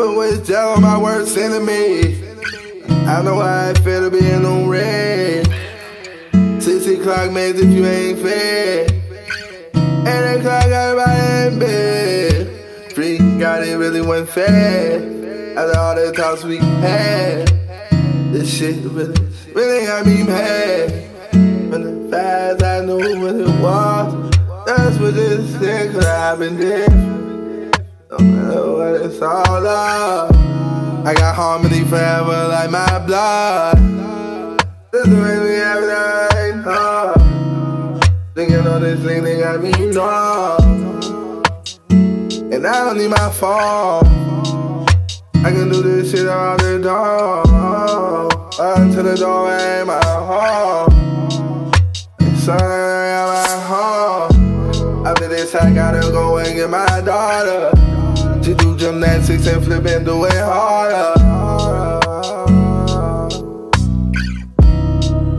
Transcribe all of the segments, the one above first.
always tell my worst enemy. I know how I feel to be in the red. Six o'clock makes if you ain't fed. Eight o'clock, everybody in bed. Free got it really went fast. After all the talks we had, this shit really, really got me mad. When the fast, I knew what it was. That's what this is, cause I've been there. What it's all up. I got harmony forever like my blood. This is when we have it now. Thinking on this thing, they got me wrong. And I don't need my fault. I can do this shit all the door. Until the door ain't my home. It's sunny at home. After this, I gotta go and get my daughter. She do gymnastics and flip and do it harder.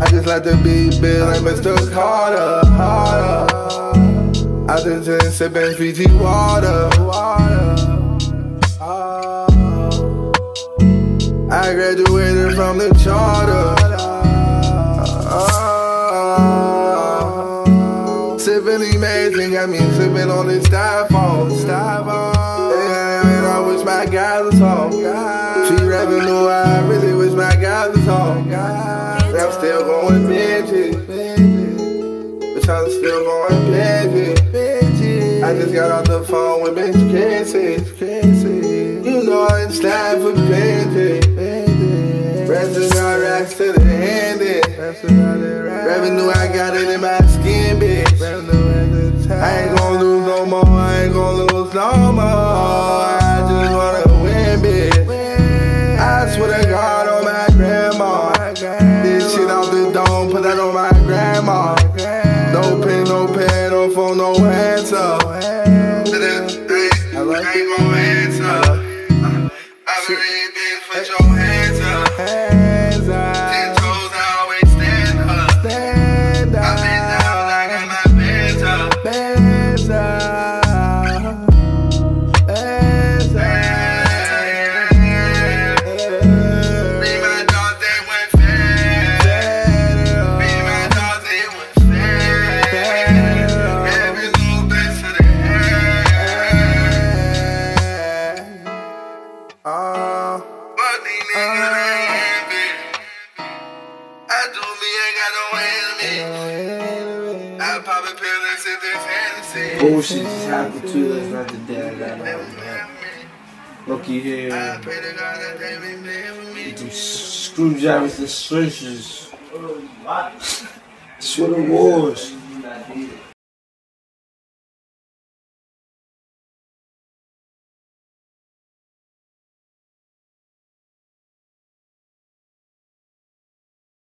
I just like to be big like Mr. Carter. I just been sipping Fiji water. I my guys. I'm still going Benji. Bitch, I'm still going Benji. I just got off the phone with Benji Casey. grandma. No pen, no pen, no phone, no answer. I like it. Ain't no answer. I've been for your Bullshit just happened to us not the day I got out, man. Looky here. Do screwdrivers and switches. That's what it was.